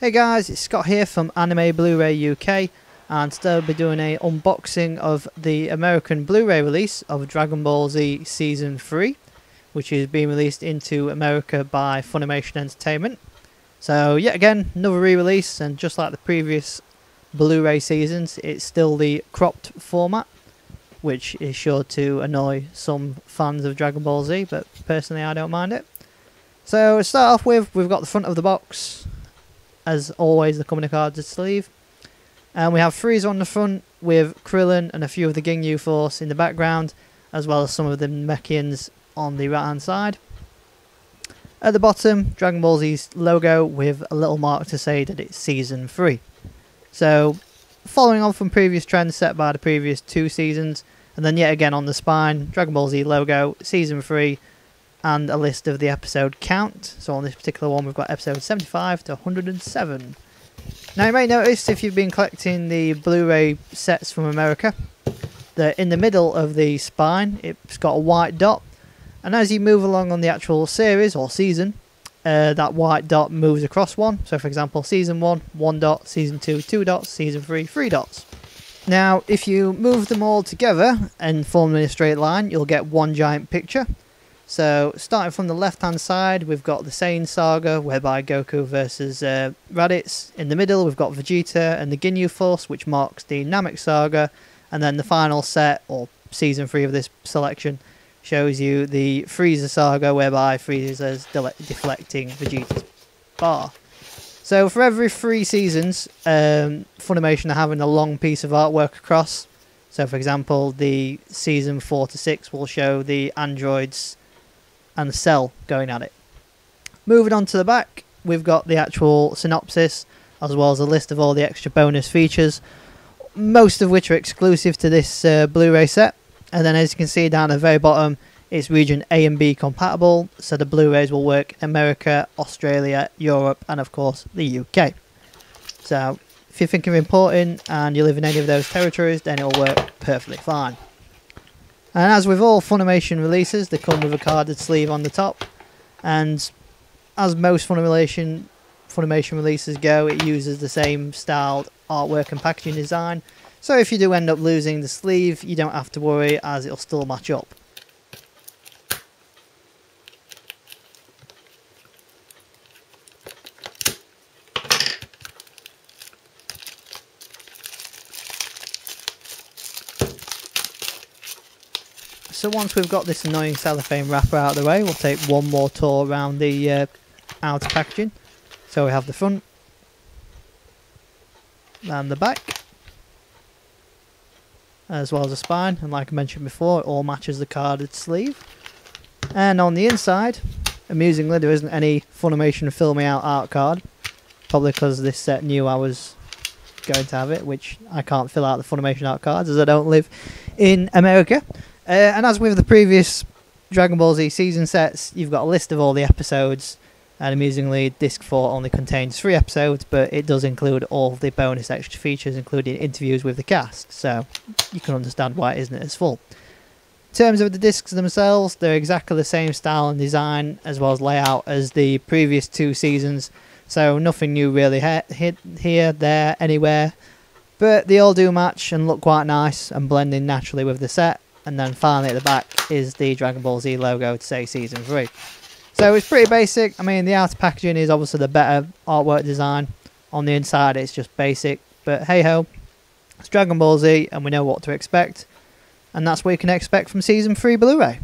Hey guys, it's Scott here from Anime Blu-ray UK and today I'll be doing a unboxing of the American Blu-ray release of Dragon Ball Z Season 3 which is being released into America by Funimation Entertainment. So yet again, another re-release and just like the previous Blu-ray seasons, it's still the cropped format which is sure to annoy some fans of Dragon Ball Z, but personally I don't mind it. So to start off with, we've got the front of the box, as always, the company card to sleeve. And we have Frieza on the front with Krillin and a few of the Ginyu Force in the background, as well as some of the Namekians on the right hand side. At the bottom, Dragon Ball Z's logo with a little mark to say that it's Season 3. So, following on from previous trends set by the previous two seasons, and then yet again on the spine, Dragon Ball Z logo, Season 3, and a list of the episode count. So on this particular one, we've got episode 75 to 107. Now you may notice if you've been collecting the Blu-ray sets from America, that in the middle of the spine, it's got a white dot, and as you move along on the actual series or season, uh, that white dot moves across one. So for example, season 1, 1 dot, season 2, 2 dots, season 3, 3 dots. Now, if you move them all together and form in a straight line, you'll get one giant picture. So, starting from the left hand side, we've got the Saiyan saga, whereby Goku versus uh, Raditz. In the middle, we've got Vegeta and the Ginyu Force, which marks the Namek saga. And then the final set, or season 3 of this selection, shows you the Frieza saga, whereby Frieza's deflecting Vegeta's bar. So, for every three seasons, um, Funimation are having a long piece of artwork across. So, for example, the season 4 to 6 will show the androids and Cell going at it. Moving on to the back, we've got the actual synopsis as well as a list of all the extra bonus features, most of which are exclusive to this uh, Blu ray set. And then, as you can see down at the very bottom, it's region A and B compatible, so the Blu rays will work in America, Australia, Europe, and of course the UK. So, if you think of importing and you live in any of those territories, then it'll work perfectly fine. And as with all Funimation releases, they come with a carded sleeve on the top. And as most Funimation Funimation releases go, it uses the same styled artwork and packaging design. So if you do end up losing the sleeve, you don't have to worry as it'll still match up. So once we've got this annoying cellophane wrapper out of the way, we'll take one more tour around the uh, outer packaging. So we have the front and the back, as well as the spine. And like I mentioned before, it all matches the carded sleeve. And on the inside, amusingly, there isn't any Funimation Fill Me Out art card. Probably because this set knew I was going to have it, which I can't fill out the Funimation art cards as I don't live in America. Uh, and as with the previous Dragon Ball Z season sets, you've got a list of all the episodes. And amusingly, Disc 4 only contains three episodes, but it does include all the bonus extra features, including interviews with the cast. So you can understand why it isn't as full. In terms of the discs themselves, they're exactly the same style and design as well as layout as the previous two seasons. So nothing new really hit here, there, anywhere. But they all do match and look quite nice and blend in naturally with the set and then finally at the back is the Dragon Ball Z logo to say Season 3. So it's pretty basic. I mean, the outer packaging is obviously the better artwork design. On the inside, it's just basic. But hey ho, it's Dragon Ball Z, and we know what to expect. And that's what you can expect from Season 3 Blu ray.